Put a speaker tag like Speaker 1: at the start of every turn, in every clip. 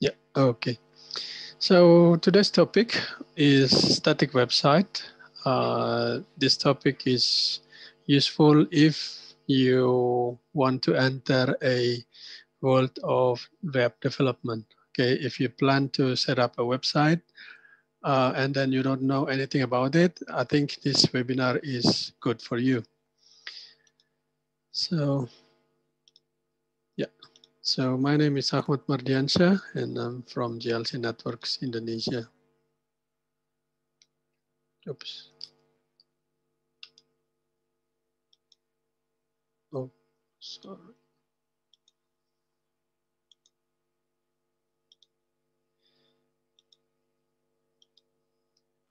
Speaker 1: Yeah, okay. So today's topic is static website. Uh, this topic is useful if you want to enter a world of web development. Okay, if you plan to set up a website uh, and then you don't know anything about it, I think this webinar is good for you. So so my name is Achmad Mardiansyah and I'm from GLC Networks Indonesia. Oops. Oh, sorry.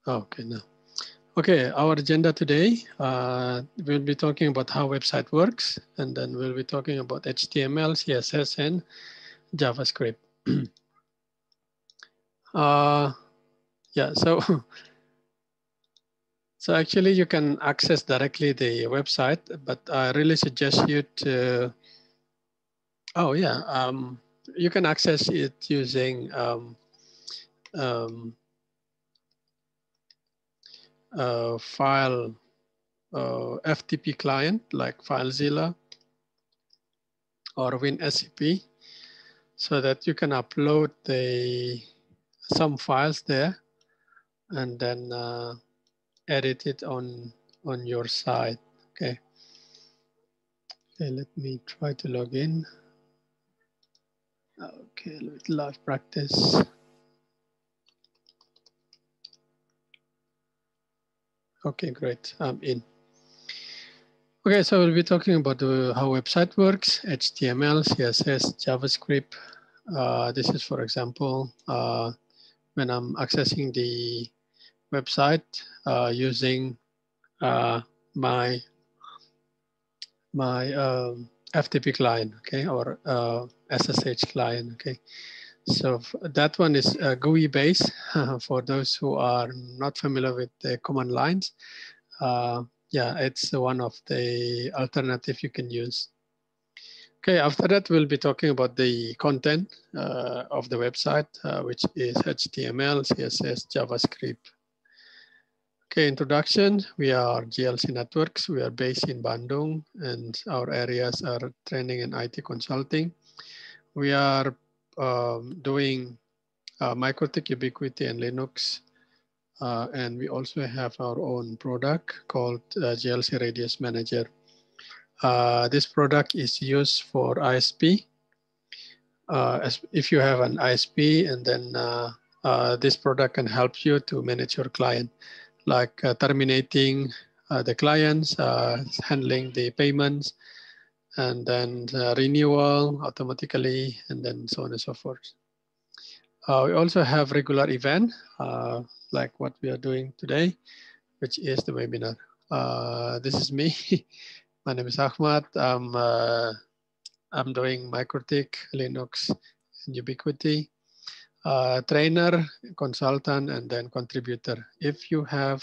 Speaker 1: Ah, okay, now. Okay, our agenda today, uh, we'll be talking about how website works, and then we'll be talking about HTML, CSS, and JavaScript. uh, yeah, so, so actually you can access directly the website, but I really suggest you to, oh yeah, um, you can access it using um, um, uh, file uh, FTP client like FileZilla or WinSCP so that you can upload the some files there and then uh, edit it on on your site. Okay. Okay, let me try to log in. Okay, with live practice. Okay, great. I'm in. Okay, so we'll be talking about how website works, HTML, CSS, JavaScript. Uh, this is, for example, uh, when I'm accessing the website uh, using uh, my my um, FTP client, okay, or SSH uh, client, okay. So that one is a GUI base for those who are not familiar with the command lines. Uh, yeah, it's one of the alternative you can use. Okay, after that, we'll be talking about the content uh, of the website, uh, which is HTML, CSS, JavaScript. Okay, introduction. We are GLC Networks. We are based in Bandung and our areas are training and IT consulting. We are um, doing uh, MikroTik, Ubiquiti, and Linux. Uh, and we also have our own product called uh, GLC Radius Manager. Uh, this product is used for ISP. Uh, as if you have an ISP and then uh, this product can help you to manage your client, like terminating the clients, handling the payments, and then uh, renewal automatically, and then so on and so forth. Uh, we also have regular event uh, like what we are doing today, which is the webinar. Uh, this is me. My name is Achmad. I'm, uh, I'm doing MikroTik, Linux, and Ubiquiti. Uh, trainer, consultant, and then contributor. If you have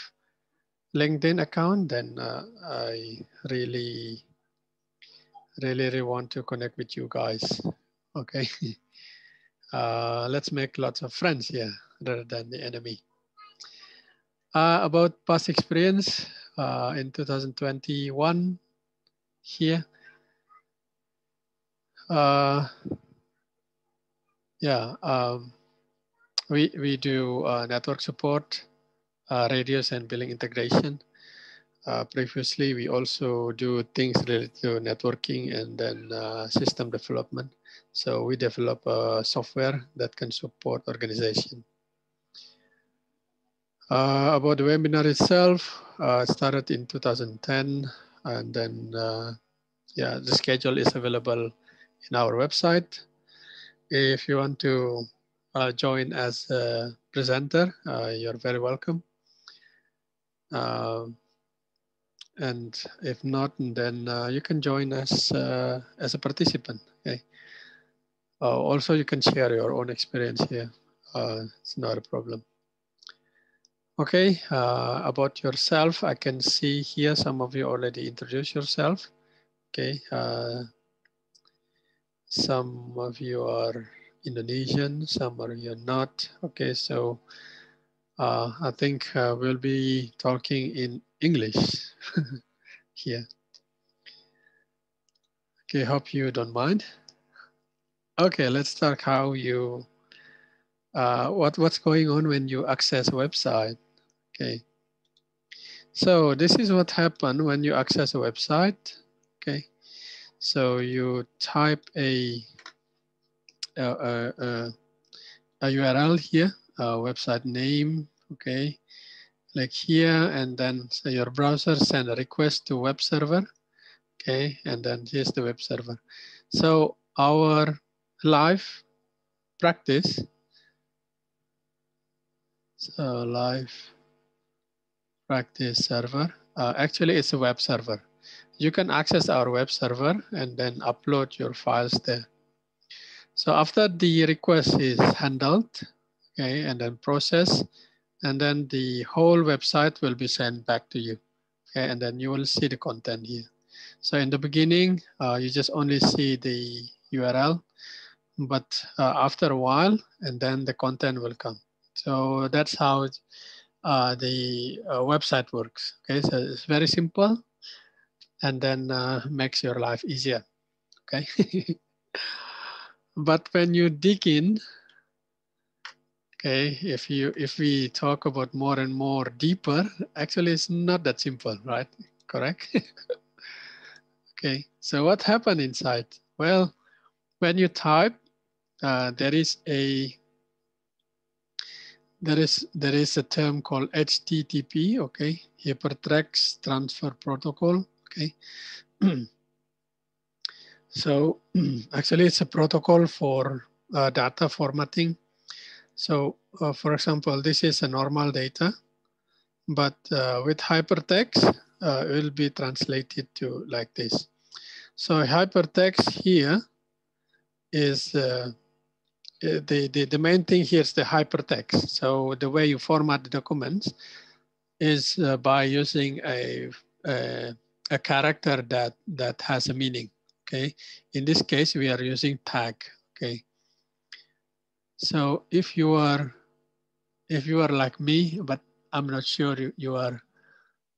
Speaker 1: LinkedIn account, then I really really, really want to connect with you guys. Okay. Uh, let's make lots of friends here rather than the enemy. Uh, about past experience uh, in 2021 here. Uh, yeah, um, we, we do uh, network support, uh, RADIUS and billing integration. Uh, previously, we also do things related to networking and then uh, system development. So we develop a software that can support organization. Uh, about the webinar itself, uh, it started in 2010 and then uh, yeah, the schedule is available in our website. If you want to uh, join as a presenter, you're very welcome. And if not, then uh, you can join us uh, as a participant. Okay. Uh, also, you can share your own experience here. Uh, it's not a problem. Okay, uh, about yourself, I can see here some of you already introduced yourself. Okay, uh, some of you are Indonesian, some of you're not. Okay, so I think we'll be talking in English here. Okay, hope you don't mind. Okay, let's talk how you, uh, what, what's going on when you access a website. Okay. So this is what happened when you access a website. Okay. So you type a, a, a, a URL here, a website name, okay, like here, and then so your browser send a request to web server, okay, and then here's the web server. So our live practice, so live practice server, uh, actually it's a web server you can access our web server and then upload your files there. So after the request is handled, okay, and then process, and then the whole website will be sent back to you, okay, and then you will see the content here. So in the beginning, uh, you just only see the URL, but uh, after a while, and then the content will come. So that's how uh, the uh, website works. Okay, so it's very simple and then uh, makes your life easier. Okay. but when you dig in, okay, if you if we talk about more and more deeper, actually it's not that simple, right? Correct. okay. So what happened inside? Well, when you type, uh, there is a there is there is a term called HTTP, okay, Hypertext Transfer Protocol okay? so actually it's a protocol for uh, data formatting. So uh, for example, this is a normal data, but uh, with hypertext, uh, it will be translated to like this. So hypertext here is uh, the, the, the main thing here is the hypertext. So the way you format the documents is uh, by using a, a a character that, that has a meaning, okay? In this case, we are using tag, okay? So if you are, if you are like me, but I'm not sure you, you are,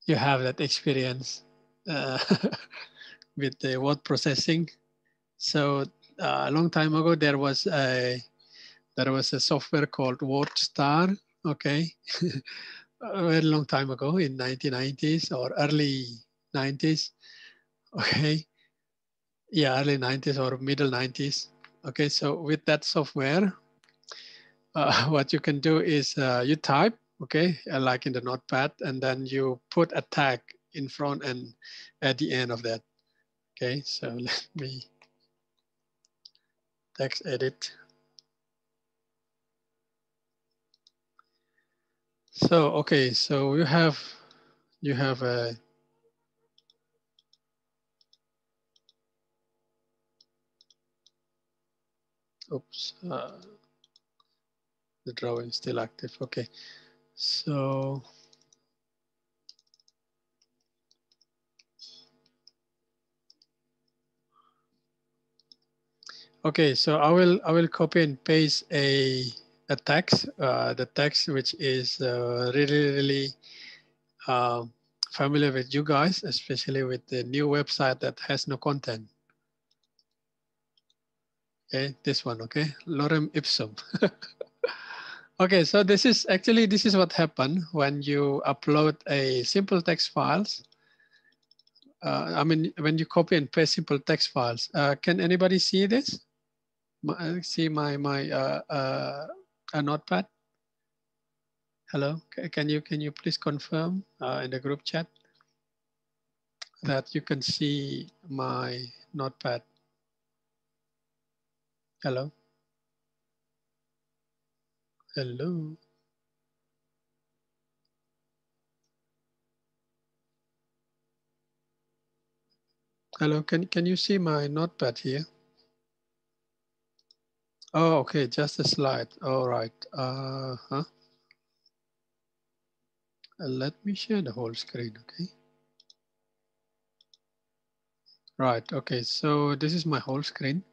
Speaker 1: you have that experience uh, with the word processing. So uh, a long time ago, there was a, there was a software called WordStar, okay? a very long time ago in 1990s or early 90s. Okay. Yeah, early 90s or middle 90s. Okay, so with that software, uh, what you can do is uh, you type, okay, uh, like in the notepad, and then you put a tag in front and at the end of that. Okay, so let me text edit. So, okay, so you have, you have a oops, uh, the drawing is still active. Okay, so Okay, so I will I will copy and paste a a text, uh, the text which is uh, really really uh, familiar with you guys, especially with the new website that has no content. Okay, this one, okay, lorem ipsum. okay, so this is actually, this is what happened when you upload a simple text files. Uh, I mean, when you copy and paste simple text files. Uh, can anybody see this? My, uh, see my, my uh, uh, notepad? Hello, can you, can you please confirm uh, in the group chat that you can see my notepad? Hello. Hello. Hello, can, can you see my notepad here? Oh, okay, just a slide. All right. Uh huh. let me share the whole screen, okay? Right, okay, so this is my whole screen.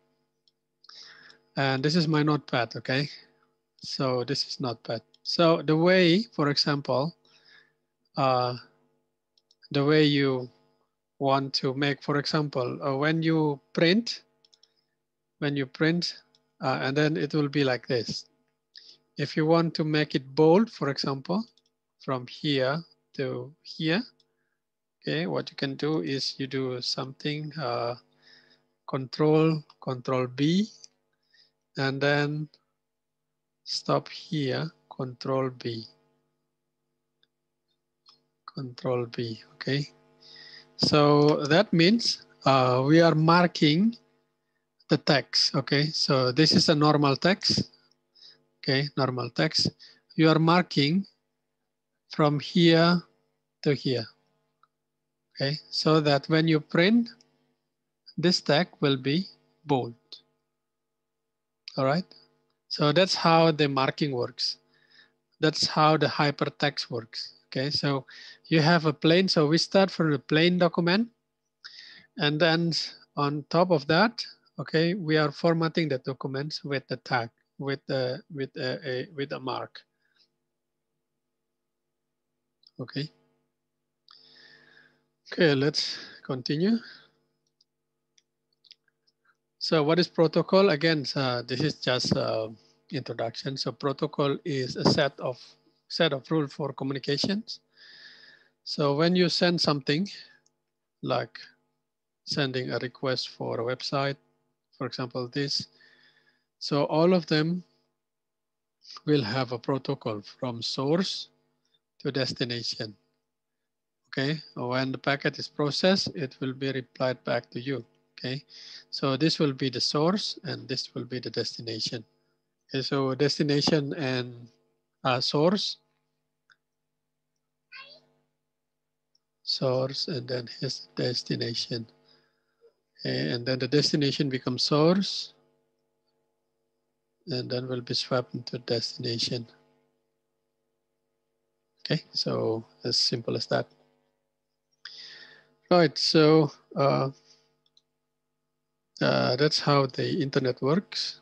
Speaker 1: And this is my notepad, okay? So this is not bad. So the way, for example, uh, the way you want to make, for example, uh, when you print, when you print, uh, and then it will be like this. If you want to make it bold, for example, from here to here, okay, what you can do is you do something, uh, control, control B, and then stop here, control B. Control B, okay? So that means uh, we are marking the text, okay? So this is a normal text, okay? Normal text. You are marking from here to here, okay? So that when you print, this tag will be bold, all right? So that's how the marking works. That's how the hypertext works. Okay, so you have a plain. So we start from a plain document. And then on top of that, okay, we are formatting the documents with the tag, with, the, with, a, a, with a mark. Okay. Okay, let's continue. So what is protocol? Again, uh, this is just uh, introduction. So protocol is a set of set of rules for communications. So when you send something like sending a request for a website, for example, this, so all of them will have a protocol from source to destination. Okay, when the packet is processed, it will be replied back to you. Okay, so this will be the source and this will be the destination. Okay, so destination and uh, source, source, and then his destination. Okay, and then the destination becomes source, and then will be swapped into destination. Okay, so as simple as that. Right, so uh, uh, that's how the internet works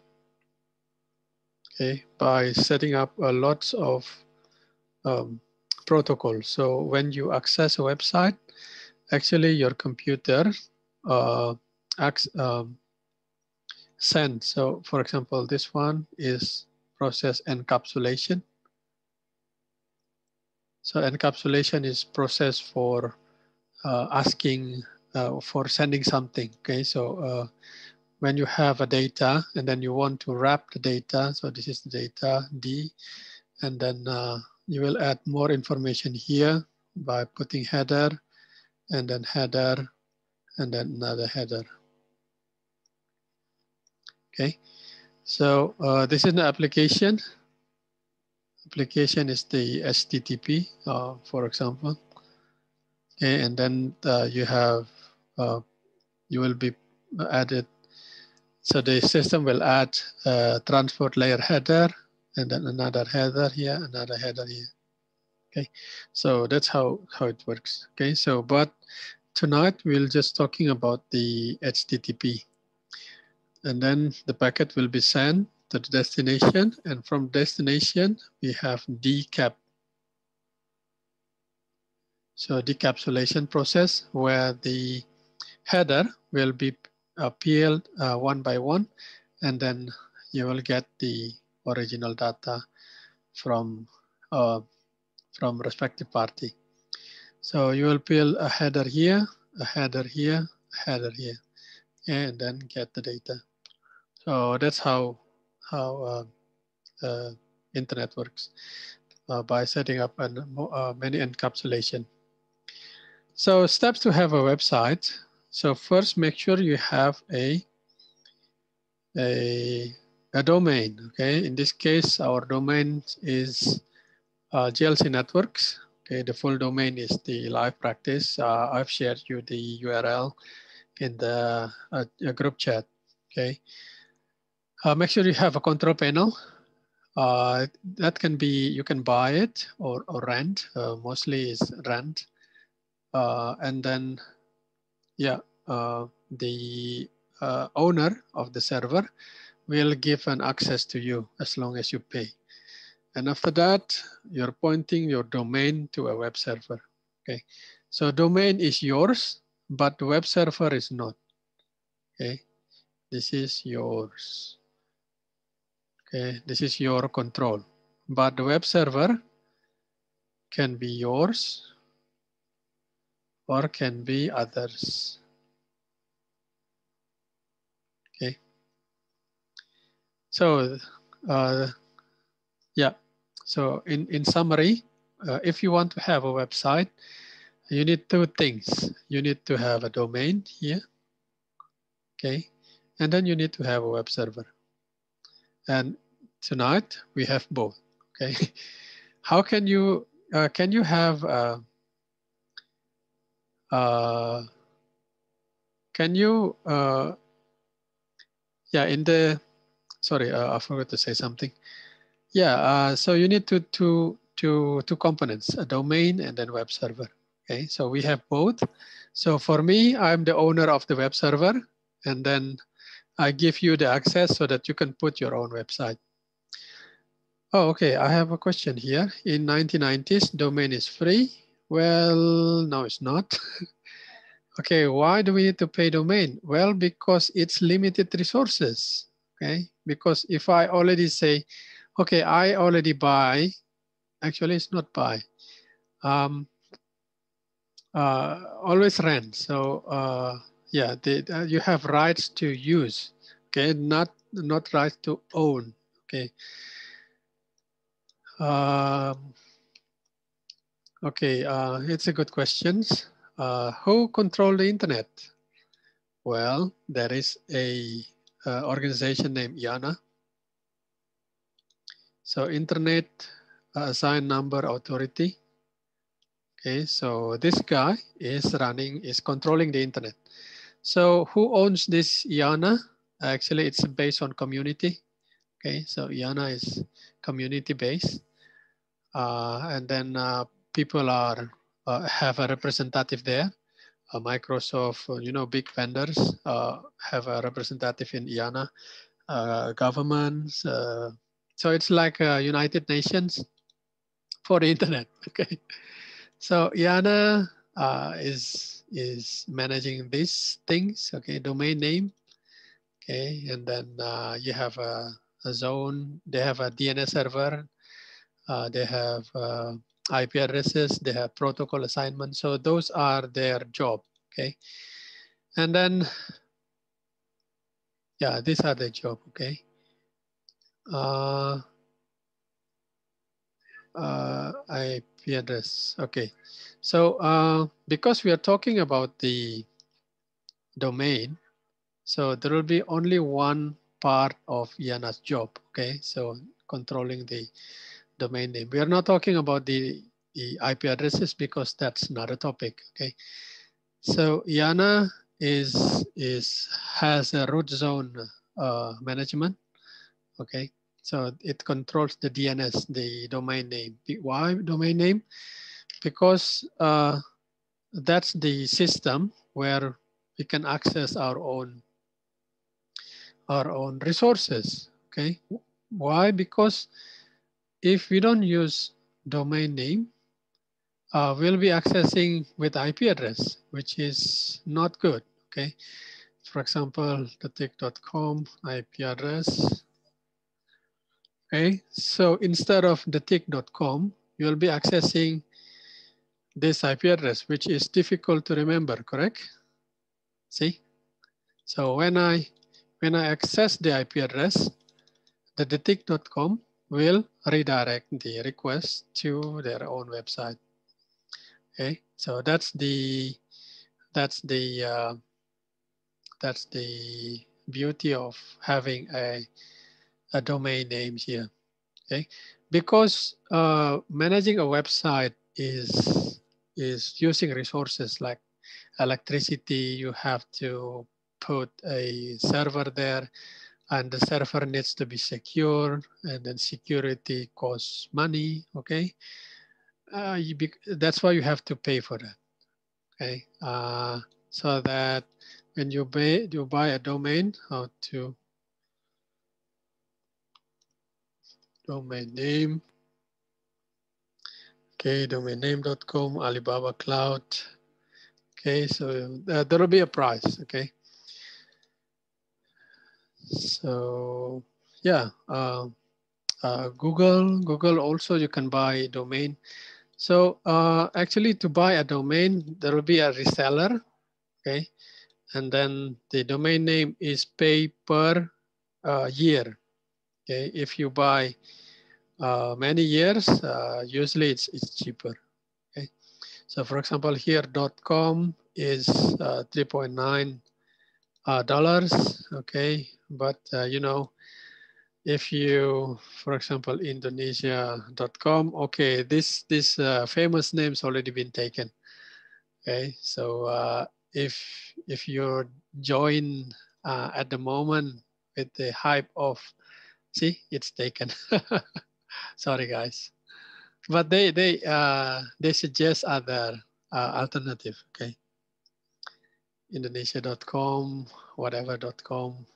Speaker 1: okay, by setting up uh, lots of um, protocols. So when you access a website, actually your computer uh, acts, um, send. So for example, this one is process encapsulation. So encapsulation is process for uh, asking uh, for sending something. Okay, so uh, when you have a data and then you want to wrap the data, so this is the data D, and then uh, you will add more information here by putting header and then header and then another header. Okay, so uh, this is the application. Application is the HTTP, uh, for example. Okay, and then uh, you have, uh, you will be added so the system will add a transport layer header and then another header here, another header here. Okay, so that's how, how it works. Okay, so but tonight we'll just talking about the HTTP. And then the packet will be sent to the destination and from destination we have decap. So decapsulation process where the header will be appealed uh, one by one, and then you will get the original data from uh, from respective party. So you will peel a header here, a header here, a header here, and then get the data. So that's how how uh, uh, internet works uh, by setting up an, uh, many encapsulation. So steps to have a website. So first, make sure you have a, a, a domain, okay? In this case, our domain is uh, GLC Networks. Okay, the full domain is the live practice. Uh, I've shared you the URL in the uh, group chat, okay? Uh, make sure you have a control panel. Uh, that can be, you can buy it or, or rent, uh, mostly is rent. and then yeah, uh, the uh, owner of the server will give an access to you as long as you pay. And after that, you're pointing your domain to a web server. Okay, so domain is yours, but web server is not. Okay, this is yours. Okay, this is your control, but the web server can be yours or can be others. Okay. So, uh, yeah. So in, in summary, uh, if you want to have a website, you need two things. You need to have a domain here. Okay. And then you need to have a web server. And tonight we have both. Okay. How can you, uh, can you have, uh, can you, uh, yeah, in the, sorry, uh, I forgot to say something. Yeah, uh, so you need to, to, to, two components, a domain and then web server. Okay, so we have both. So for me, I'm the owner of the web server and then I give you the access so that you can put your own website. Oh, okay, I have a question here. In 1990s, domain is free. Well, no, it's not. okay, why do we need to pay domain? Well, because it's limited resources, okay? Because if I already say, okay, I already buy, actually it's not buy, um, uh, always rent. So uh, yeah, the, uh, you have rights to use, okay, not not rights to own, okay. Um, okay, uh, it's a good question. Uh, who control the internet? Well, there is a uh, organization named IANA. So Internet Assigned Number Authority. Okay, so this guy is running, is controlling the internet. So who owns this IANA? Actually, it's based on community. Okay, so IANA is community based. Uh, and then uh, people are uh, have a representative there. Uh, Microsoft, uh, you know, big vendors uh, have a representative in IANA, uh, governments. Uh, so it's like United Nations for the internet. Okay, so IANA is is managing these things. Okay, domain name. Okay, and then you have a, a zone. They have a DNS server. they have IP addresses, they have protocol assignments. So those are their job, okay? And then, yeah, these are the job, okay? Uh, uh, IP address, okay. So uh, because we are talking about the domain, so there will be only one part of IANA's job, okay? So controlling the domain name. We are not talking about the, the IP addresses because that's not a topic, okay? So IANA is, is, has a root zone uh, management, okay? So it controls the DNS, the domain name. Why domain name? Because uh, that's the system where we can access our own our own resources, okay? Why? Because if we don't use domain name, uh, we'll be accessing with IP address, which is not good, okay? For example, detik.com IP address. Okay, so instead of detik.com, you'll be accessing this IP address, which is difficult to remember, correct? See? So when I when I access the IP address, detik.com will redirect the request to their own website. Okay, so that's the that's the uh, that's the beauty of having a a domain name here. Okay, because uh, managing a website is is using resources like electricity. You have to put a server there and the server needs to be secure and then security costs money okay uh, be, that's why you have to pay for that okay uh, so that when you buy you buy a domain how to domain name. Okay, domain name.com, Alibaba Cloud. Okay, so uh, there will be a price, okay? So yeah, uh, uh, Google, Google also you can buy domain. So uh, actually to buy a domain, there will be a reseller, okay? And then the domain name is pay per uh, year, okay? If you buy uh, many years, uh, usually it's, it's cheaper, okay? So for example, here dot .com is uh, 3.9 uh, dollars, okay? But you know, if you, for example, Indonesia.com, okay, this this uh, famous name's already been taken. Okay, so uh, if if you join uh, at the moment with the hype of, see, it's taken. Sorry, guys, but they they uh, they suggest other uh, alternative. Okay, Indonesia.com, whatever.com.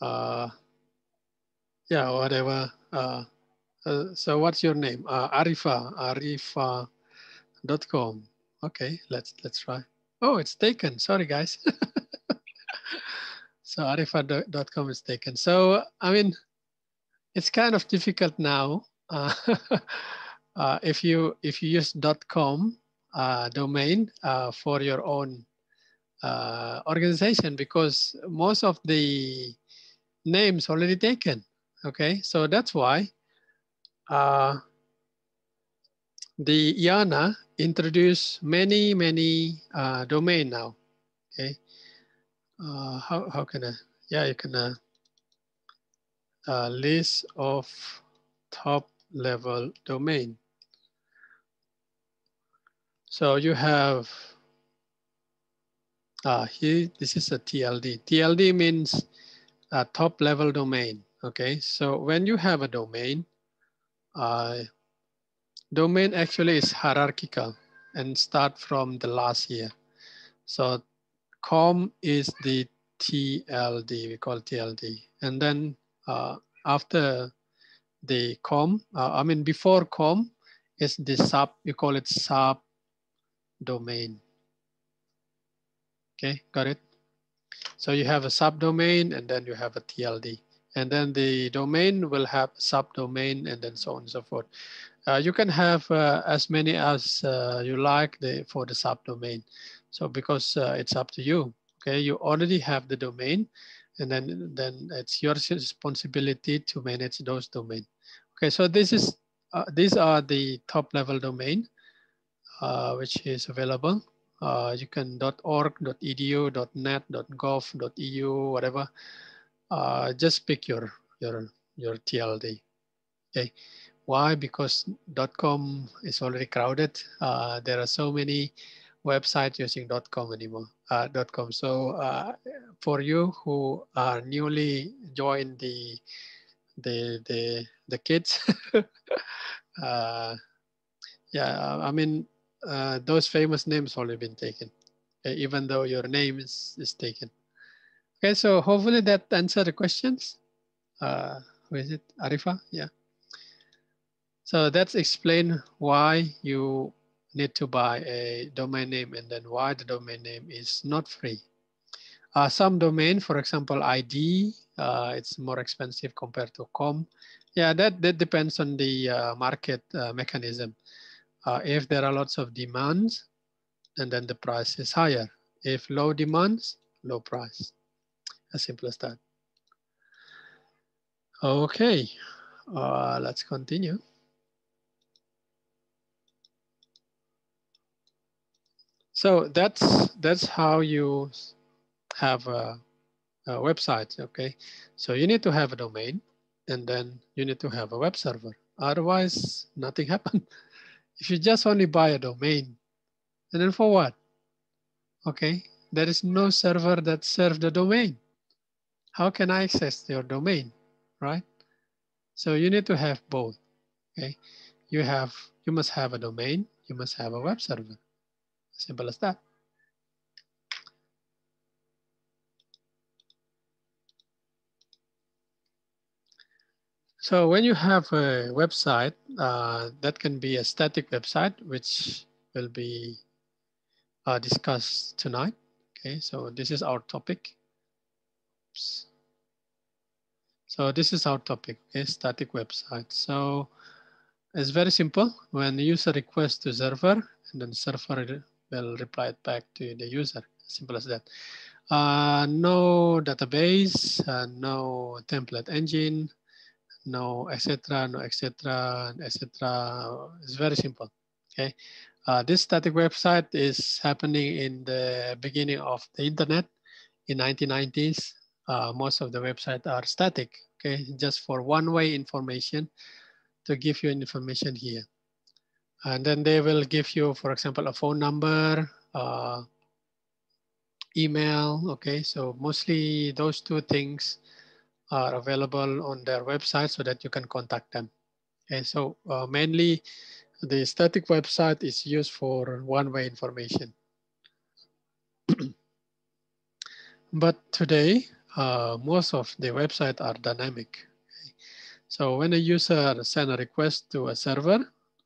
Speaker 1: Uh, yeah, whatever. Uh, uh, so what's your name? Uh, Arifa, arifa.com. Okay, let's let's try. Oh, it's taken. Sorry, guys. so arifa.com is taken. So I mean, it's kind of difficult now. Uh, uh, if you if you use .com uh, domain uh, for your own uh, organization, because most of the names already taken. Okay, so that's why uh, the IANA introduced many, many uh, domain now. Okay, uh, how, how can I, yeah, you can uh, uh, list of top level domain. So you have, uh, here, this is a TLD. TLD means a top level domain. Okay, so when you have a domain, uh, domain actually is hierarchical and start from the last year. So com is the TLD, we call TLD. And then uh, after the com, uh, I mean before com is the sub, you call it sub domain. Okay, got it? So you have a subdomain and then you have a TLD and then the domain will have subdomain and then so on and so forth. Uh, you can have uh, as many as uh, you like the, for the subdomain. So because uh, it's up to you, okay, you already have the domain and then, then it's your responsibility to manage those domain. Okay, so this is, uh, these are the top level domain, uh, which is available. You can .org, .edu, .net, .gov, .eu, whatever uh, just pick your, your, your TLD. Okay. Why? Because .com is already crowded. Uh, there are so many websites using .com anymore. Uh, .com. So uh, for you who are newly joined the the the the kids, uh, yeah, I mean uh, those famous names already been taken, even though your name is is taken. Okay, so hopefully that answered the questions. Uh, who is it? Arifa? Yeah. So that's explain why you need to buy a domain name and then why the domain name is not free. Uh, some domain, for example, ID, uh, it's more expensive compared to com. Yeah, that, that depends on the uh, market uh, mechanism. Uh, if there are lots of demands, and then the price is higher. If low demands, low price. As simple as that. Okay, uh, let's continue. So that's that's how you have a, a, website, okay? So you need to have a domain and then you need to have a web server. Otherwise, nothing happens. If you just only buy a domain, and then for what? Okay, there is no server that serves the domain how can I access your domain, right? So you need to have both, okay? You have, you must have a domain, you must have a web server. Simple as that. So when you have a website, uh, that can be a static website, which will be uh, discussed tonight. Okay, so this is our topic. Oops. So this is our topic, okay, static website. So it's very simple. When the user requests to server, and then server will reply it back to the user. Simple as that. Uh, no database, uh, no template engine, no etc no etc etc it's very simple okay? Uh, this static website is happening in the beginning of the internet in 1990s uh, most of the websites are static okay? Just for one-way information to give you information here. And then they will give you for example a phone number uh, email okay? So mostly those two things are available on their website so that you can contact them. Okay, so uh, mainly the static website is used for one-way information. but today, uh, most of the websites are dynamic. So when a user send a request to a server,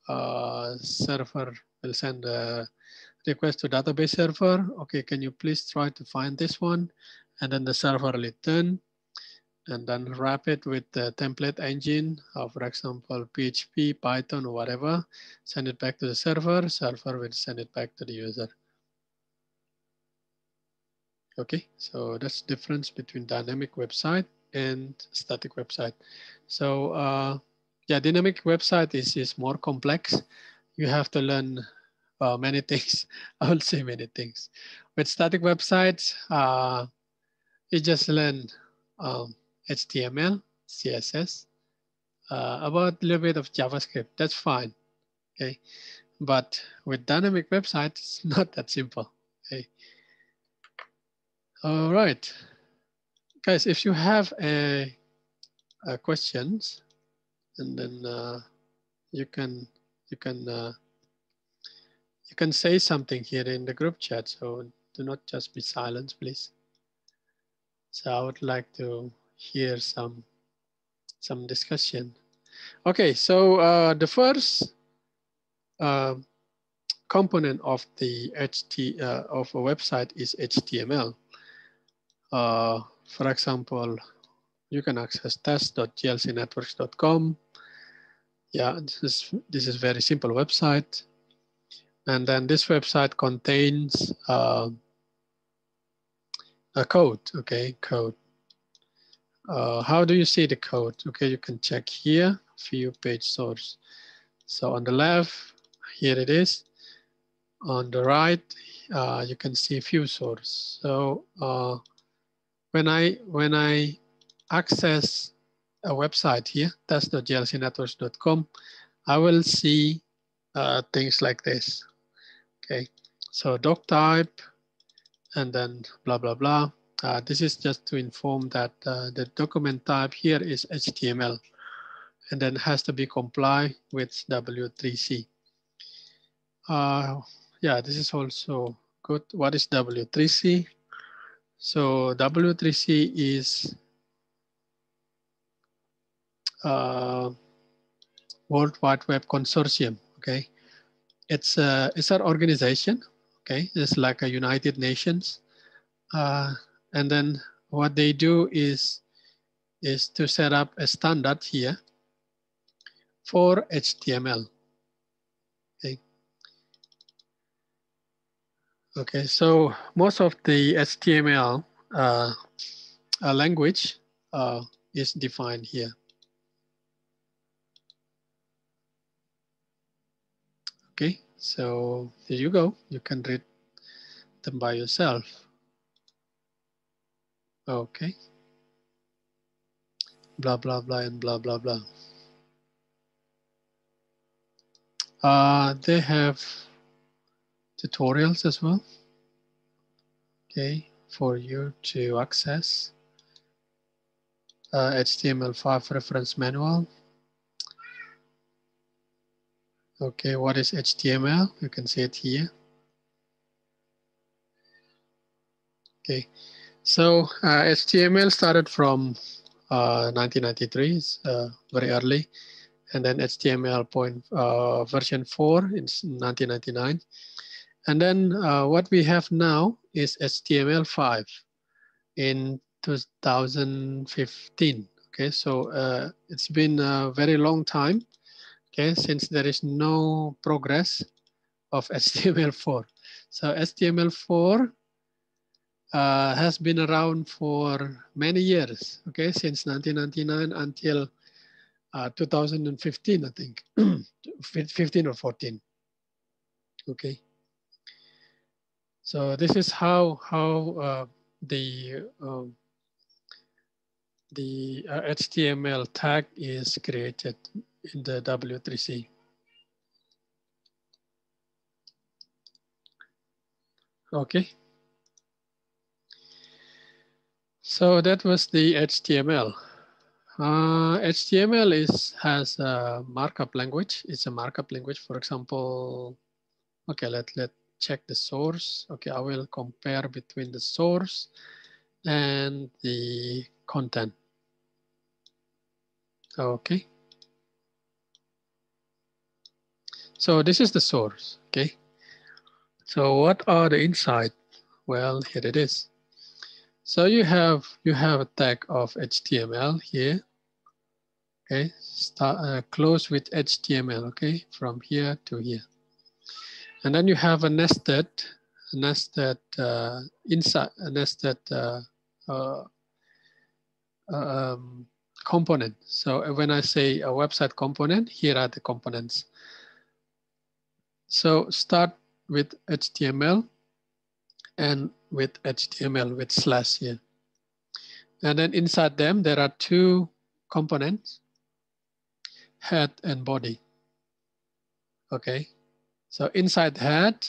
Speaker 1: uh, server will send a request to database server. Okay, can you please try to find this one? And then the server will return and then wrap it with the template engine, uh, for example, PHP, Python, or whatever, send it back to the server, server will send it back to the user. Okay, so that's the difference between dynamic website and static website. So uh, yeah, dynamic website is, is more complex. You have to learn uh, many things. I will say many things. With static websites, uh, you just learn um, HTML, CSS, uh, about a little bit of JavaScript. That's fine. Okay. But with dynamic websites, it's not that simple. Okay. All right. Guys, if you have a, a questions, and then uh, you can you can uh, you can say something here in the group chat. So do not just be silent, please. So I would like to hear some some discussion. Okay, so uh, the first uh, component of the HT uh, of a website is HTML. Uh, for example, you can access test.glcnetworks.com. Yeah, this is this is very simple website, and then this website contains uh, a code. Okay, code. Uh, how do you see the code? Okay, you can check here, view page source. So on the left, here it is. On the right, uh, you can see view source. So uh, when I when I access a website here, test.glcnetworks.com, I will see uh, things like this. Okay, so doc type, and then blah blah blah. Uh, this is just to inform that uh, the document type here is HTML and then has to be comply with W3C. Uh, yeah, this is also good. What is W3C? So W3C is uh, World Wide Web Consortium, okay? It's, a, it's an organization, okay? It's like a United Nations. Uh, and then what they do is, is to set up a standard here for HTML. Okay. Okay, so most of the HTML uh, uh, language uh, is defined here. Okay, so there you go. You can read them by yourself. Okay. Blah, blah, blah, and blah, blah, blah. Uh, they have tutorials as well. Okay, for you to access. Uh, HTML5 reference manual. Okay, what is HTML? You can see it here. Okay, so uh, HTML started from uh, 1993 uh, very early. And then HTML point uh, version 4 in 1999. And then uh, what we have now is HTML5 in 2015. Okay, so uh, it's been a very long time, okay, since there is no progress of HTML4. So HTML4 uh, has been around for many years, okay, since 1999 until uh, 2015, I think, 15 or 14, okay. So this is how, how uh, the, um, the HTML uh, tag is created in the W3C. Okay. So that was the HTML. Uh, HTML is has a markup language. It's a markup language. For example, okay, let let check the source. Okay, I will compare between the source and the content. Okay. So this is the source. Okay. So what are the inside? Well, here it is. So you have you have a tag of HTML here. Okay, start uh, close with HTML. Okay, from here to here, and then you have a nested nested uh, inside a nested uh, uh um, component. So when I say a website component, here are the components. So start with HTML and with HTML with slash here. And then inside them, there are two components, head and body. Okay, so inside head,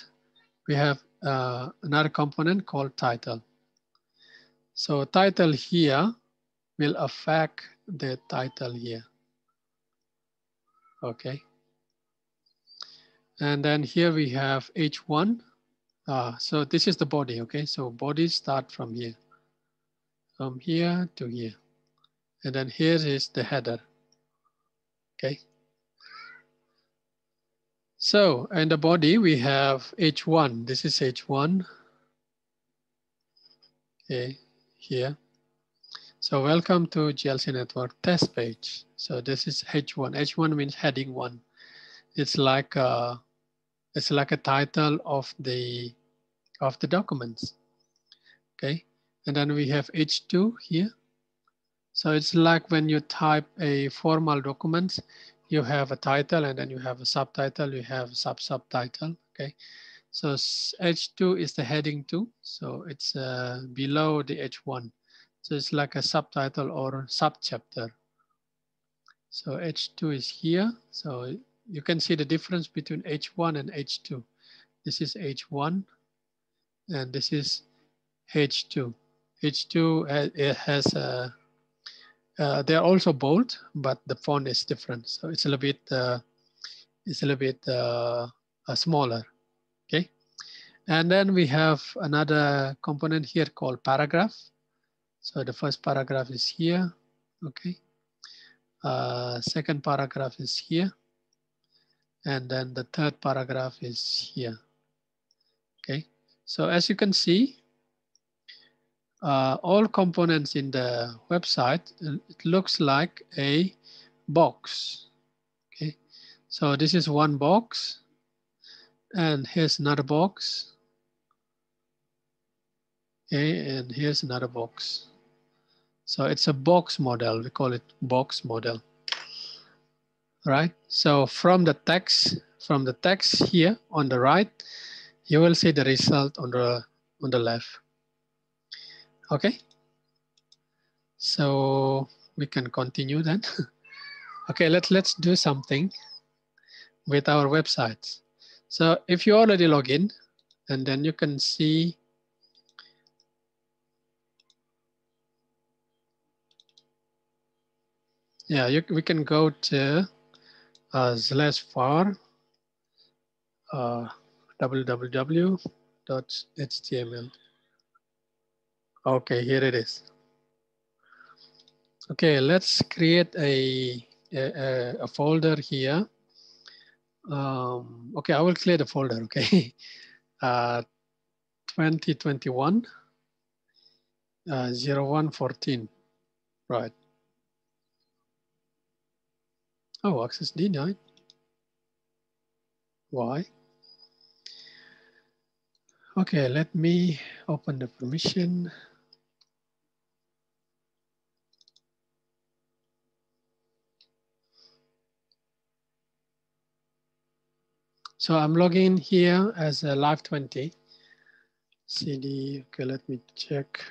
Speaker 1: we have uh, another component called title. So title here will affect the title here. Okay. And then here we have H1. Uh, so this is the body, okay? So body start from here, from here to here. And then here is the header, okay? So in the body, we have H1. This is H1, okay, here. So welcome to GLC network test page. So this is H1. H1 means heading one. It's like a, it's like a title of the of the documents. Okay, and then we have H2 here. So it's like when you type a formal document, you have a title and then you have a subtitle, you have a sub subtitle. Okay, so H2 is the heading two. So it's uh, below the H1. So it's like a subtitle or subchapter. So H2 is here. So you can see the difference between H1 and H2. This is H1 and this is H2. H2 it has a, uh, they're also bold, but the font is different. So it's a little bit, uh, it's a little bit uh, uh smaller, okay? And then we have another component here called paragraph. So the first paragraph is here, okay. Uh, second paragraph is here. And then the third paragraph is here, okay. So as you can see, uh, all components in the website, it looks like a box, okay. So this is one box and here's another box. Okay, and here's another box. So it's a box model. We call it box model, right? So from the text, from the text here on the right, you will see the result on the on the left. Okay. So we can continue then. okay, let's let's do something with our websites. So if you already log in, and then you can see Yeah, you, we can go to uh, slash var uh, www.html. Okay, here it is. Okay, let's create a, a, a folder here. Um, okay, I will create a folder, okay. Uh, 2021 uh, 0114, right. Oh, access denied. Why? Okay, let me open the permission. So I'm logging here as a live 20. CD, okay, let me check.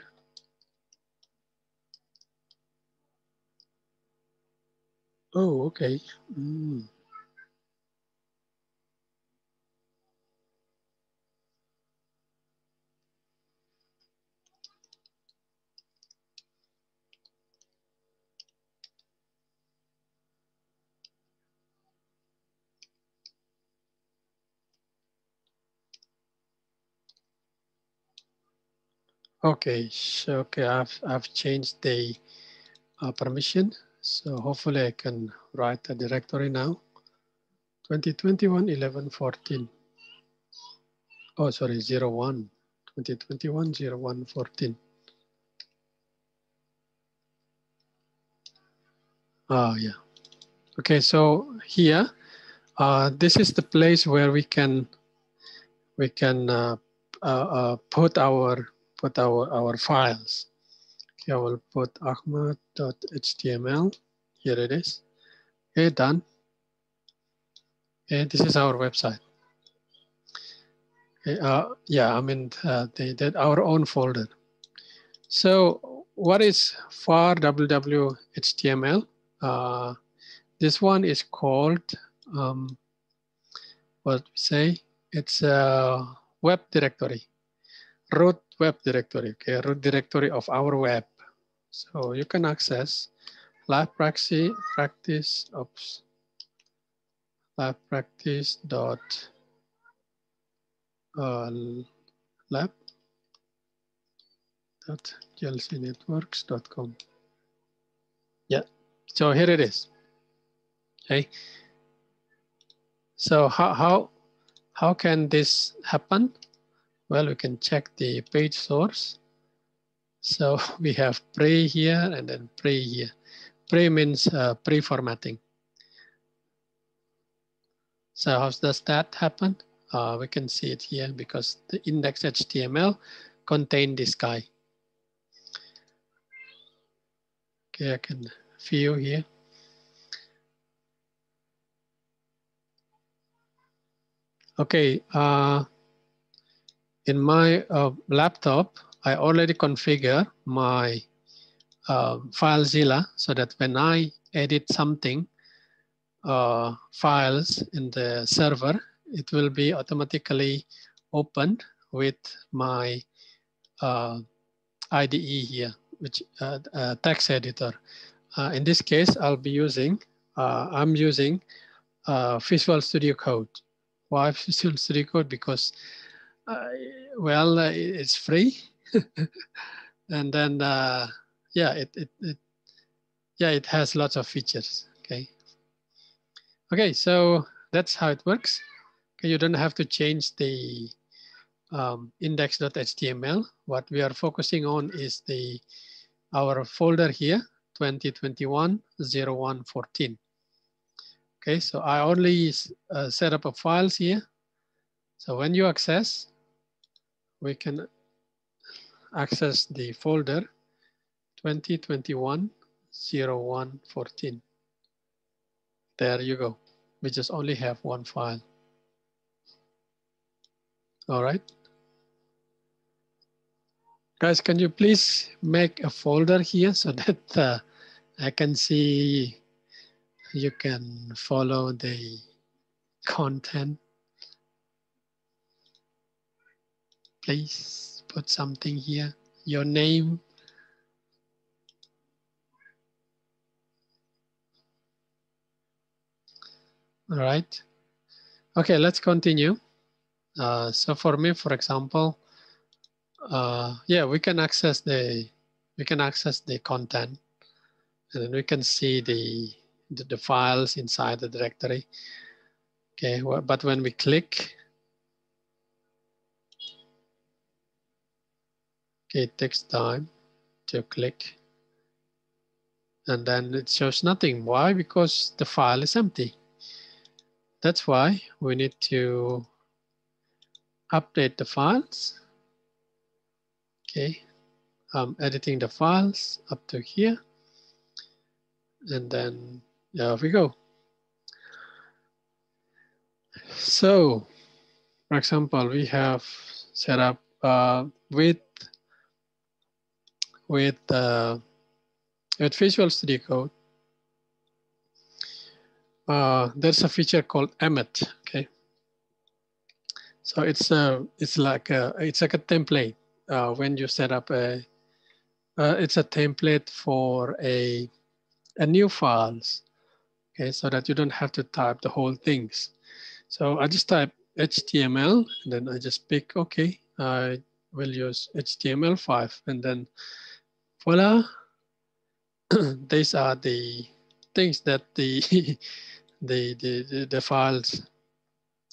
Speaker 1: Oh, okay. Mm. Okay, so okay, I've I've changed the uh, permission, so hopefully I can write a directory now. 2021 11 14. Oh, sorry, 01. 2021 01 14. Oh, yeah. Okay, so here, uh, this is the place where we can we can uh, uh, uh put our put our, our files. I will put ahmad.html. Here it is. Okay, done. Okay, this is our website. Okay, uh, yeah, I mean, uh, they did our own folder. So what is for www.html? Uh, this one is called, um, what we say, it's a web directory, root web directory, okay, root directory of our web. So you can access live practice, practice, oops, live practice dot uh, lab dot glcnetworks.com. Yeah, so here it is. Okay. So how how how can this happen? Well, we can check the page source. So we have pre here and then pre here. Pre means uh, pre-formatting. So how does that happen? Uh, we can see it here because the index HTML contain this guy. Okay, I can view here. Okay, uh, in my uh, laptop, I already configure my uh, FileZilla so that when I edit something, uh, files in the server, it will be automatically opened with my uh, IDE here, which uh, uh, text editor. Uh, in this case, I'll be using, I'm using Visual Studio Code. Why Visual Studio Code? Because uh, well, uh, it's free, and then uh, yeah, it, it, it yeah it has lots of features. Okay. Okay, so that's how it works. Okay, you don't have to change the um, index.html. What we are focusing on is the our folder here, 2021 0114. Okay, so I only uh, set up a files here. So when you access, we can access the folder 2021 0114. There you go. We just only have one file. All right. Guys, can you please make a folder here so that uh, I can see you can follow the content please put something here, your name. All right. Okay, let's continue. Uh, so for me, for example, uh, yeah, we can access the we can access the content, And then we can see the, the, the files inside the directory. Okay, well, but when we click, it takes time to click. And then it shows nothing. Why? Because the file is empty. That's why we need to update the files. Okay, I'm editing the files up to here. And then there we go. So, for example, we have set up uh, with with uh, with Visual Studio Code. Uh, there's a feature called Emmet. Okay, so it's a it's like a it's like a template uh, when you set up a uh, it's a template for a a new files. Okay, so that you don't have to type the whole things. So I just type HTML and then I just pick, okay, I will use HTML5 and then voila, these are the things that the, the, the, the, the, files,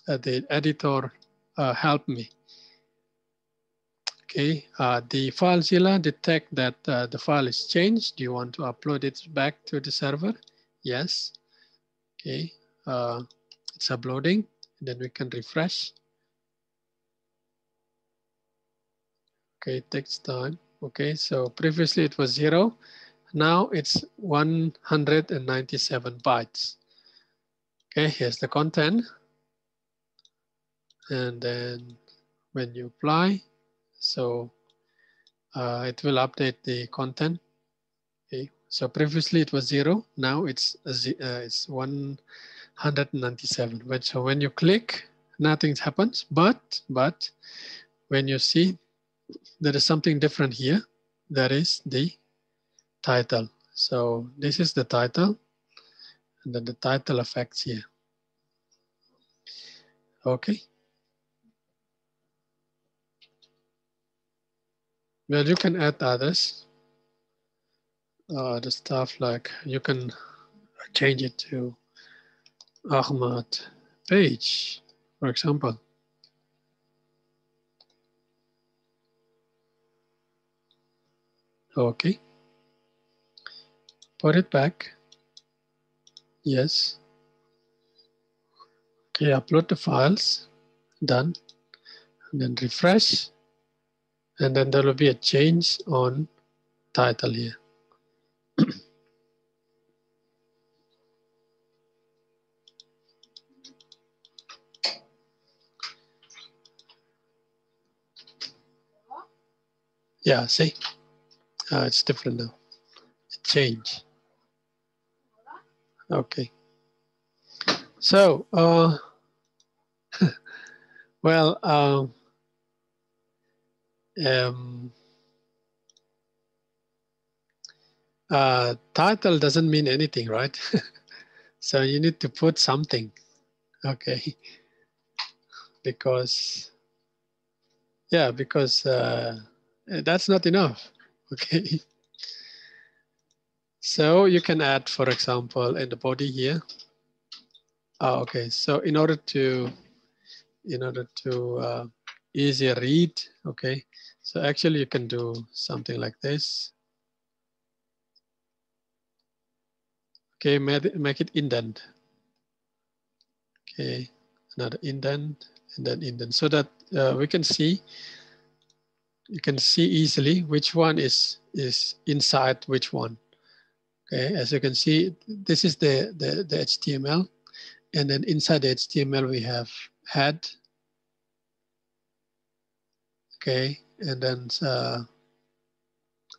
Speaker 1: uh, the editor uh, help me. Okay, uh, the FileZilla detect that uh, the file is changed. Do you want to upload it back to the server? Yes. Okay, uh, it's uploading. Then we can refresh. Okay, it takes time. Okay, so previously it was zero. Now it's 197 bytes. Okay, here's the content. And then when you apply, so uh, it will update the content. Okay, so previously it was zero. Now it's uh, it's 197. But so when you click, nothing happens. But but when you see there is something different here, that is the title. So this is the title, and then the title effects here. Okay. Well, you can add others. Uh, the stuff like you can change it to Ahmad page, for example. Okay. Put it back. Yes. Okay, upload the files. Done. And then refresh. And then there will be a change on title here. yeah, see, uh, it's different now. It changed. Okay. So, uh, well, um, um, uh, title doesn't mean anything, right? so you need to put something, okay? because, yeah, because uh, that's not enough, okay? So you can add, for example, in the body here. Oh, okay, so in order to, in order to uh, easier read, okay, so actually you can do something like this. Okay, make it indent. Okay, another indent and then indent so that uh, we can see, you can see easily which one is, is inside which one. Okay, as you can see, this is the, the, the HTML. And then inside the HTML, we have head. Okay, and then uh,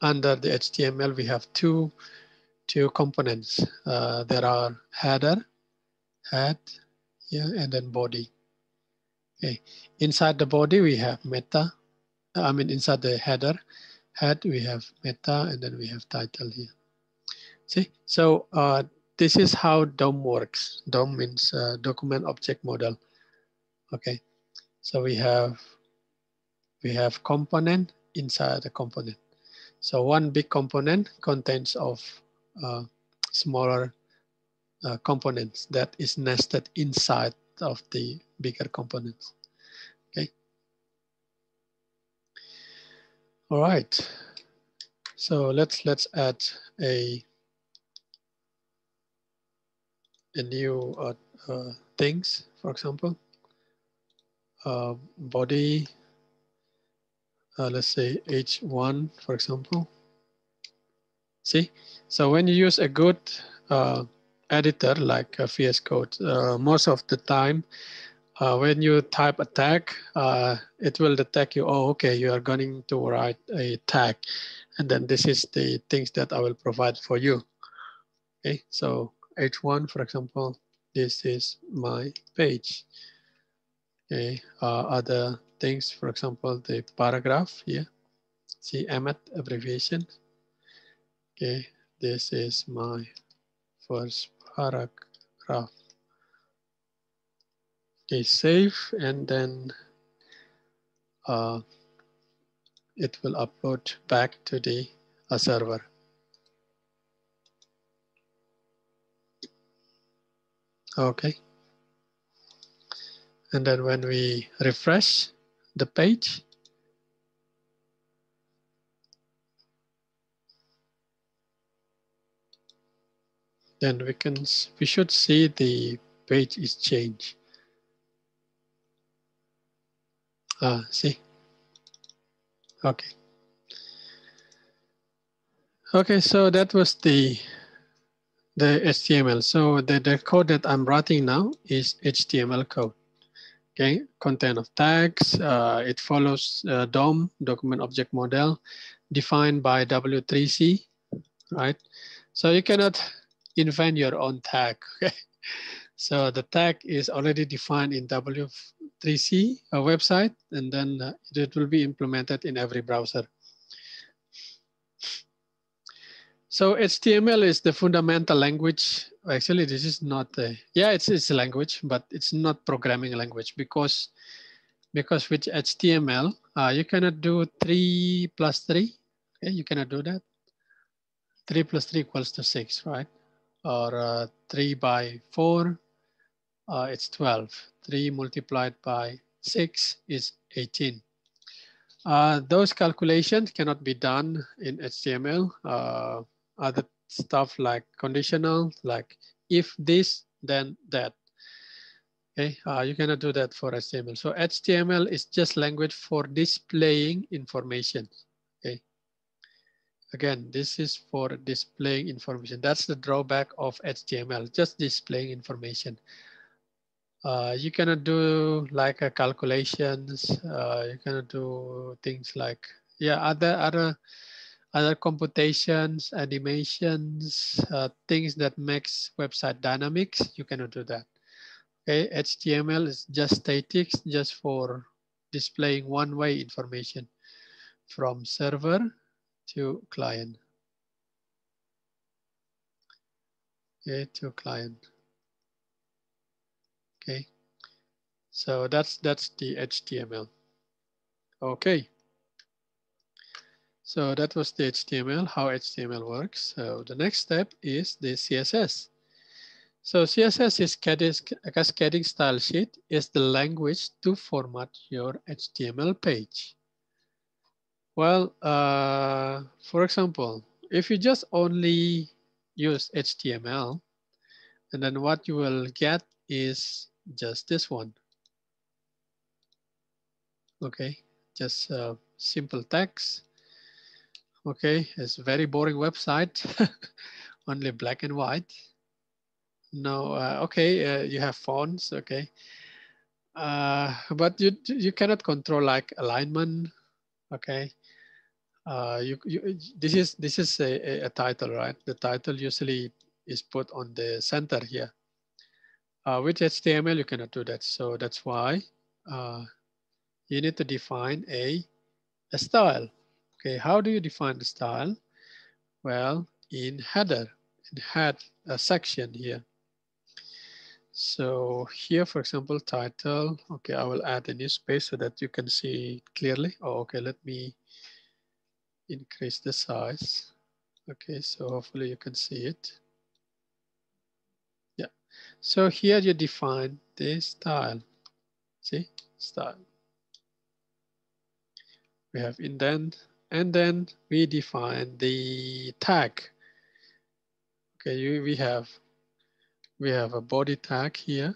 Speaker 1: under the HTML, we have two, two components. Uh, there are header, head, yeah, and then body. Okay, inside the body, we have meta. I mean, inside the header, head, we have meta, and then we have title here. See, so uh, this is how DOM works. DOM means uh, document object model. Okay, so we have we have component inside the component. So one big component contains of uh, smaller uh, components that is nested inside of the bigger components. All right. So let's let's add a a new uh, uh, things, for example, uh, body, uh, let's say H1, for example. See, so when you use a good uh, editor like VS Code, uh, most of the time, when you type a tag, it will detect you, oh, okay, you are going to write a tag. And then this is the things that I will provide for you. Okay, so H1, for example, this is my page. Okay, uh, other things, for example, the paragraph here, see Emmet abbreviation. Okay, this is my first paragraph. Okay, save and then uh, it will upload back to the uh, server. Okay. And then when we refresh the page, then we can, we should see the page is changed. Ah, see? Okay. Okay, so that was the the HTML. So the, the code that I'm writing now is HTML code. Okay, content of tags, uh, it follows uh, DOM, document object model, defined by W3C, right? So you cannot invent your own tag, okay? So the tag is already defined in W, 3C a website, and then uh, it will be implemented in every browser. So HTML is the fundamental language. Actually, this is not a, yeah, it's, it's a language, but it's not programming language because because with HTML, uh, you cannot do three plus three. Okay, you cannot do that. Three plus three equals to six, right? Or uh, three by four, uh, it's 12. Three multiplied by six is 18. Uh, those calculations cannot be done in HTML. Uh, other stuff like conditional, like if this, then that. Okay, uh, you cannot do that for HTML. So HTML is just language for displaying information. Okay. Again, this is for displaying information. That's the drawback of HTML, just displaying information. Uh, you cannot do like a calculations. Uh, you cannot do things like yeah other other other computations, animations, uh, things that makes website dynamics, you cannot do that. Okay, HTML is just statics, just for displaying one-way information from server to client. Okay, to client. Okay, so that's that's the HTML. Okay. So that was the HTML, how HTML works. So the next step is the CSS. So CSS is a cascading style sheet is the language to format your HTML page. Well, uh, for example, if you just only use HTML, and then what you will get is just this one. Okay, just uh, simple text Okay, it's a very boring website, only black and white. No, uh, okay, uh, you have fonts, okay. Uh, but you you cannot control like alignment, okay. Uh, you, you this is this is a, a, title, right? The title usually is put on the center here. Uh, with HTML, you cannot do that. So that's why uh, you need to define a, a style. Okay, how do you define the style? Well, in header, in head a section here. So here, for example, title, okay, I will add a new space so that you can see clearly. Oh, okay, let me increase the size. Okay, so hopefully you can see it. So here you define the style. See, style. We have indent, and then we define the tag. Okay, we have we have a body tag here.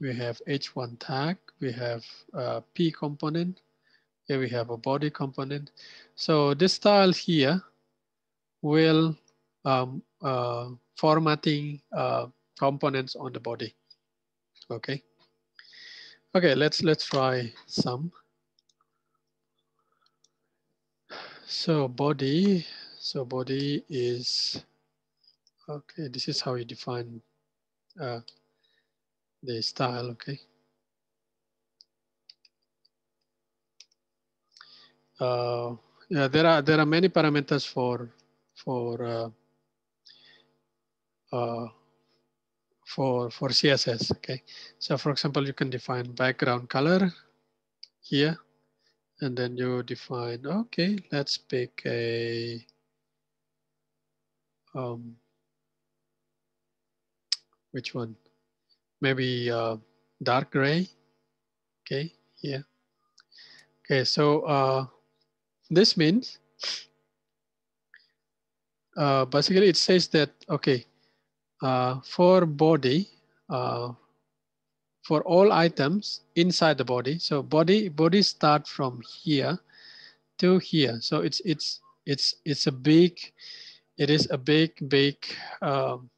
Speaker 1: We have H1 tag. We have a P component. Here we have a body component. So this style here will um, formatting uh, components on the body. Okay. Okay, let's let's try some. So body, so body is okay. This is how you define uh, the style. Okay. Uh, yeah, there are there are many parameters for for uh, uh, for for CSS. Okay, so for example, you can define background color here, and then you define. Okay, let's pick a um, which one? Maybe uh, dark gray. Okay, yeah. Okay, so uh, this means uh, basically it says that, okay, uh, for body, uh, for all items inside the body, so body body start from here to here. So it's it's it's it's a big, it is a big big, um,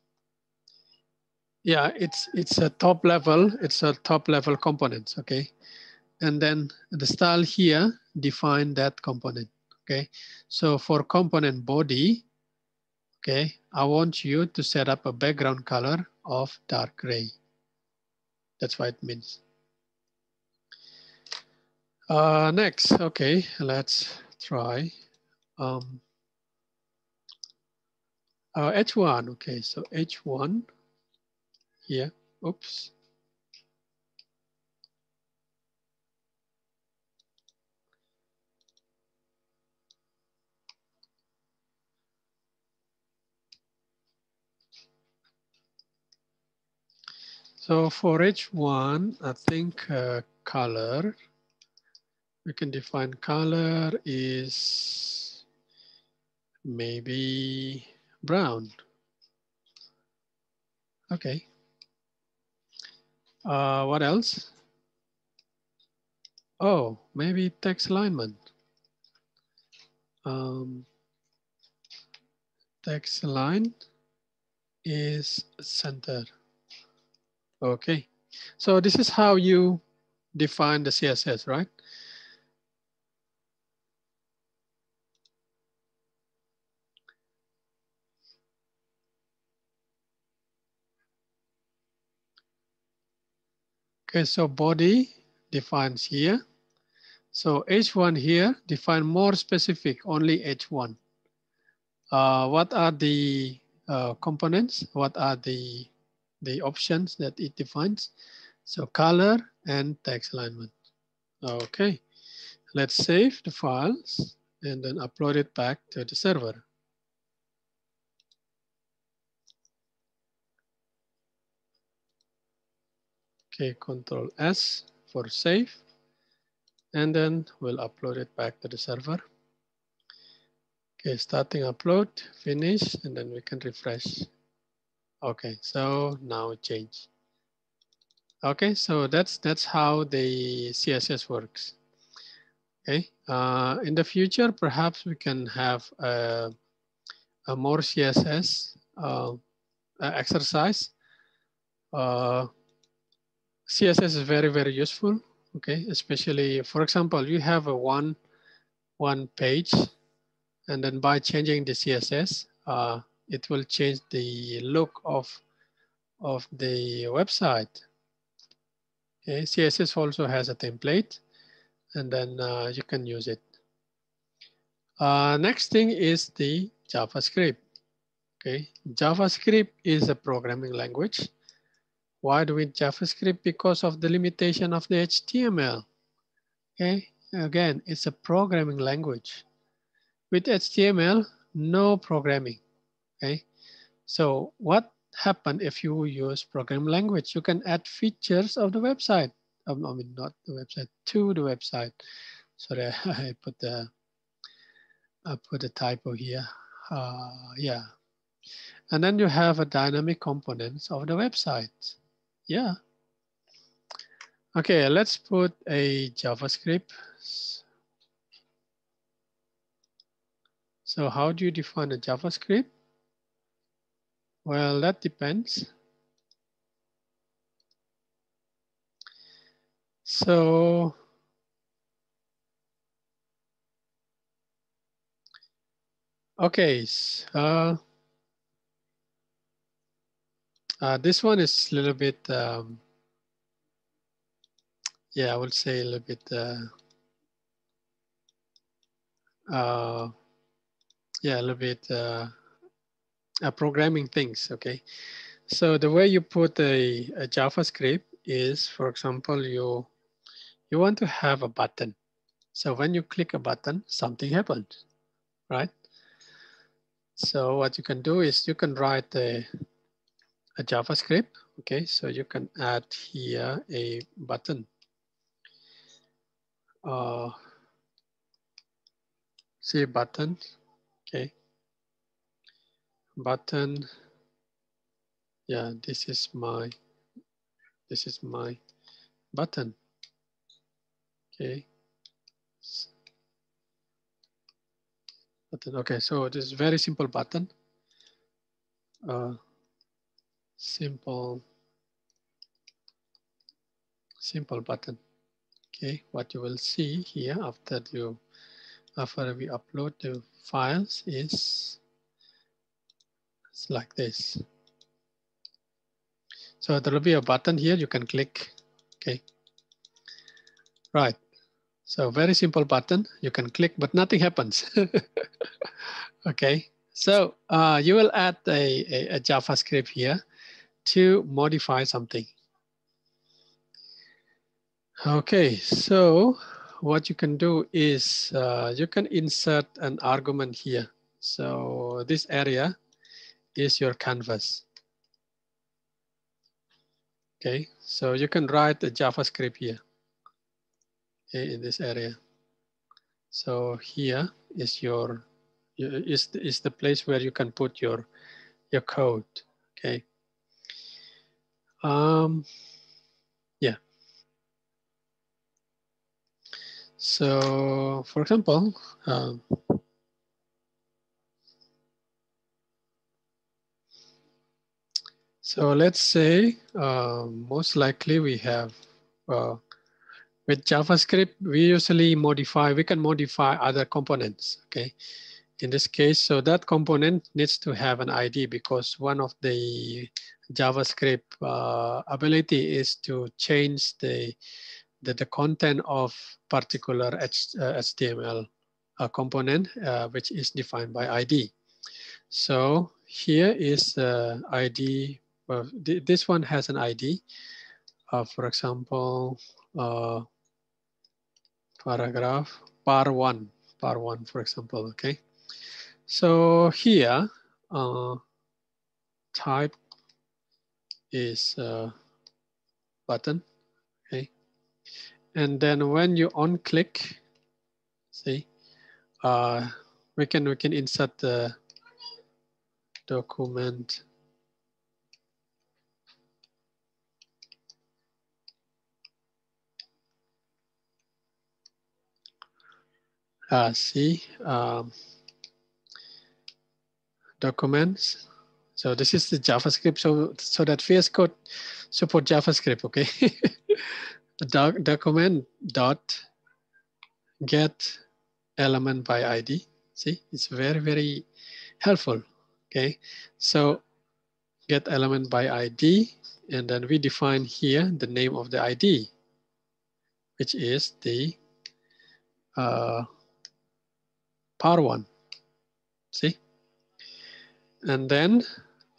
Speaker 1: yeah, it's it's a top level. It's a top level components. Okay, and then the style here define that component, okay? So for component body, okay, I want you to set up a background color of dark gray. That's what it means. Uh, next, okay, let's try. Um, uh, H1, okay, so H1 here, oops. So for H1, I think uh, color, we can define color is maybe brown. Okay. Uh, what else? Oh, maybe text alignment. Um, text line is center. Okay, so this is how you define the CSS, right? Okay, so body defines here. So H1 here define more specific, only H1. Uh, what are the uh, components? What are the the options that it defines. So color and text alignment. Okay, let's save the files and then upload it back to the server. Okay, Control S for save. And then we'll upload it back to the server. Okay, starting upload, finish, and then we can refresh Okay, so now change. Okay, so that's that's how the CSS works. Okay, uh, in the future, perhaps we can have a, a more CSS uh, exercise. Uh, CSS is very, very useful. Okay, especially, for example, you have a one, one page, and then by changing the CSS, it will change the look of, of the website. Okay, CSS also has a template and then uh, you can use it. Uh, next thing is the JavaScript. Okay, JavaScript is a programming language. Why do we JavaScript? Because of the limitation of the HTML. Okay, again, it's a programming language. with HTML, no programming, okay? So what happen if you use program language? You can add features of the website. Um, I mean, not the website, to the website. Sorry, I put the, I put a typo here. Uh, yeah. And then you have a dynamic components of the website. Yeah. Okay, let's put a JavaScript. So how do you define a JavaScript? Well, that depends. So okay, uh, uh, this one is a little bit, um, yeah, I would say a little bit, uh, uh, yeah, a little bit uh, uh, programming things, okay? So the way you put a, a, JavaScript is, for example, you, you want to have a button. So when you click a button, something happens, right? So what you can do is you can write a, a JavaScript. Okay, so you can add here a button. Uh, see button, okay. Button, yeah, this is my, this is my button, okay. Button, okay, so this is very simple button. Uh, simple simple button okay what you will see here after you after we upload the files is it's like this. So there will be a button here you can click okay. Right. So very simple button you can click but nothing happens. Okay. So uh, you will add a, a, a javascript here to modify something. Okay, so what you can do is uh, you can insert an argument here. So this area is your canvas. Okay, so you can write a JavaScript here okay, in this area. So here is your is is the place where you can put your your code. Okay. Um, yeah. So, for example, um, so let's say uh, most likely we have uh, with JavaScript, we usually modify, we can modify other components, okay? In this case, so that component needs to have an ID because one of the JavaScript uh, ability is to change the, the, the content of particular H, uh, HTML uh, component, uh, which is defined by ID. So here is the ID. Well, th this one has an ID. Uh, for example, uh, paragraph par one, par one, for example, okay? So here, type is a button, okay? And then when you on click, see, uh, we can we can insert the document uh, see um, documents so this is the JavaScript. So, so that VS Code support JavaScript, okay? Doc, document dot get element by ID. See, it's very, very helpful, okay? So get element by ID, and then we define here the name of the ID, which is the uh, par one, see? And then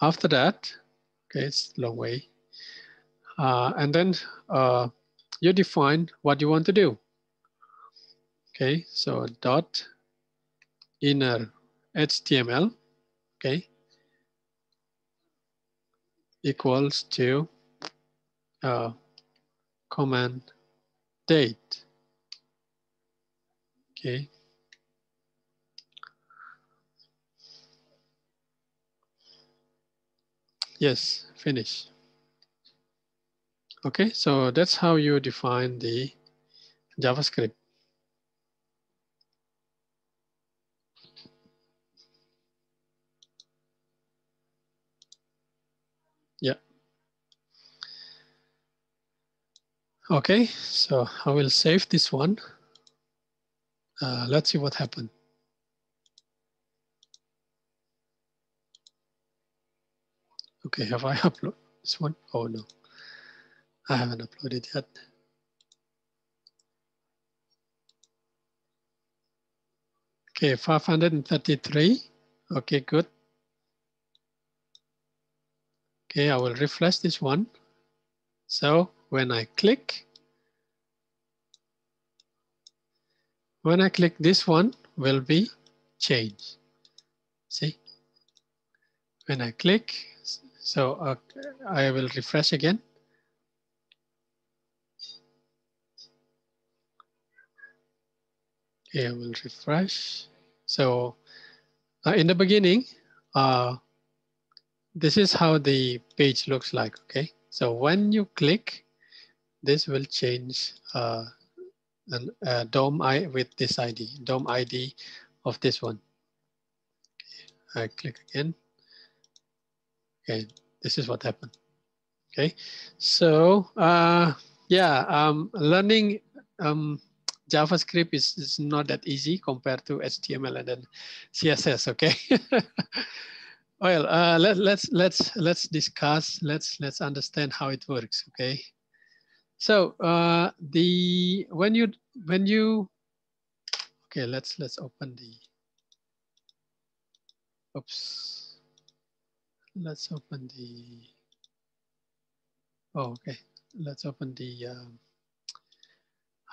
Speaker 1: after that, okay, it's long way. Uh, and then uh, you define what you want to do. Okay, so dot inner HTML, okay, equals to uh, command date. Okay. Yes, finish. Okay, so that's how you define the JavaScript. Yeah. Okay, so I will save this one. Uh, let's see what happened. Okay, have I uploaded this one? Oh no, I haven't uploaded yet. Okay, 533. Okay, good. Okay, I will refresh this one. So when I click, when I click this one will be changed. See, when I click, so uh, I will refresh again. Okay, I will refresh. So uh, in the beginning, uh, this is how the page looks like, okay? So when you click, this will change uh, an, uh, DOM I with this ID, DOM ID of this one. Okay, I click again. Okay, this is what happened. Okay, so uh, yeah, um, learning um, JavaScript is, is not that easy compared to HTML and then CSS. Okay. well, uh, let, let's let's let's discuss. Let's let's understand how it works. Okay. So uh, the when you when you okay, let's let's open the. Oops. Let's open the. Oh, okay. Let's open the. Um,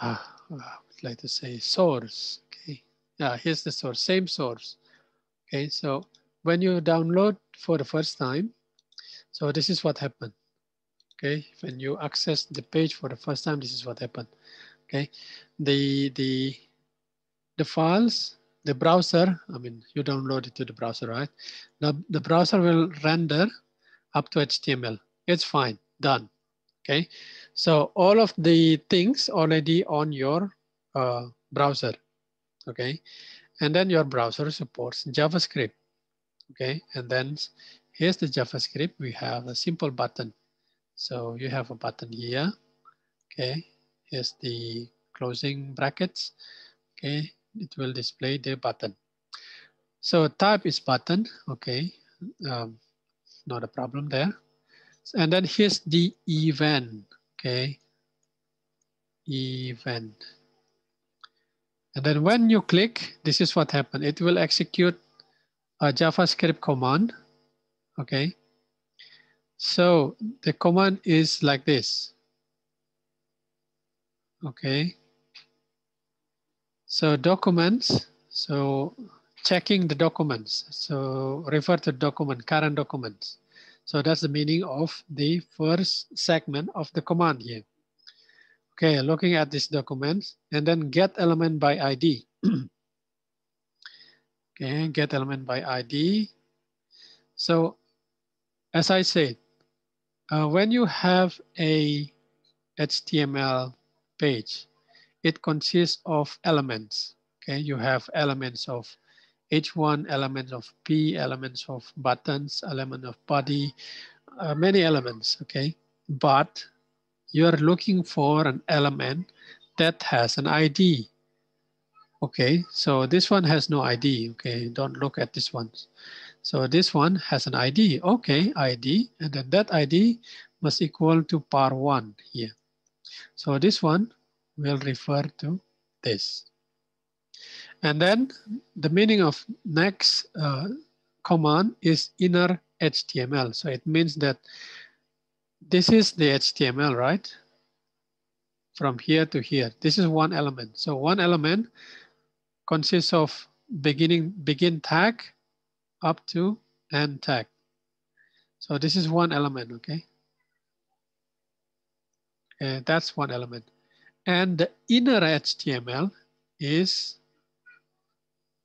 Speaker 1: ah, I would like to say source. Okay. Yeah, here's the source, same source. Okay, so when you download for the first time, so this is what happened. Okay, when you access the page for the first time, this is what happened. Okay, the the the files, the browser. I mean, you download it to the browser, right? Now the browser will render up to HTML. It's fine, done. Okay, so all of the things already on your uh, browser. Okay, and then your browser supports JavaScript. Okay, and then here's the JavaScript. We have a simple button. So you have a button here. Okay, here's the closing brackets. Okay, it will display the button. So type is button. Okay, um, not a problem there. And then here's the event. Okay, event. And then when you click, this is what happened. It will execute a JavaScript command. Okay. So the command is like this. Okay. So documents, so checking the documents. So refer to document, current documents. So that's the meaning of the first segment of the command here. Okay, looking at this document and then get element by ID. okay, get element by ID. So as I said, uh, when you have a HTML page, it consists of elements. Okay, you have elements of H1, elements of P, elements of buttons, element of body, uh, many elements. Okay, but you're looking for an element that has an ID. Okay, so this one has no ID. Okay, don't look at this one. So this one has an ID. Okay, ID, and then that ID must equal to par one here. So this one will refer to this. And then the meaning of next uh, command is inner HTML. So it means that this is the HTML, right? From here to here. This is one element. So one element consists of beginning begin tag up to end tag. So this is one element, okay? And that's one element. And the inner HTML is,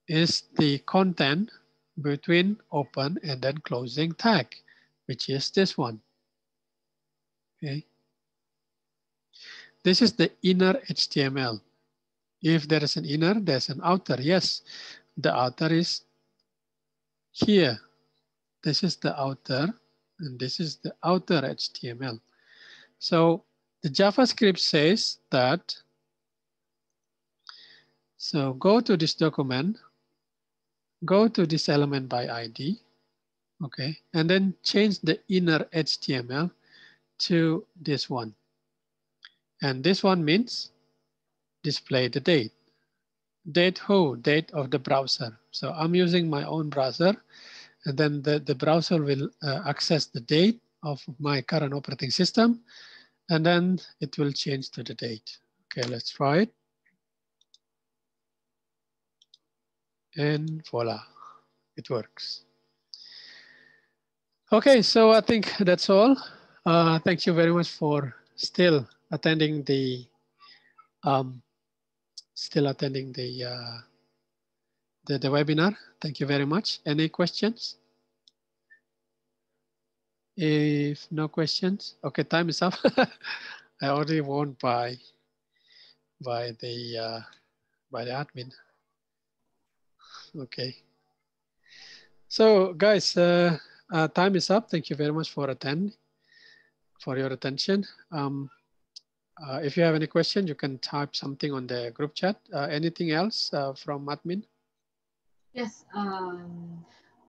Speaker 1: is the content between open and then closing tag, which is this one, okay? This is the inner HTML. If there is an inner, there's an outer. Yes, the outer is here. This is the outer, and this is the outer HTML. So the JavaScript says that, so go to this document, go to this element by ID, okay, and then change the inner HTML to this one. And this one means display the date. Date who? Date of the browser. So I'm using my own browser and then the, the browser will uh, access the date of my current operating system and then it will change to the date. Okay, let's try it. And voila, it works. Okay, so I think that's all. Uh, thank you very much for still attending the um, still attending the, uh, the, the webinar. Thank you very much. Any questions? If no questions, okay, time is up. I already won by by the uh, by the admin. Okay. So guys, uh, uh, time is up. Thank you very much for attend for your attention. Um, uh, if you have any question, you can type something on the group chat. Uh, anything else uh, from admin?
Speaker 2: Yes. Um,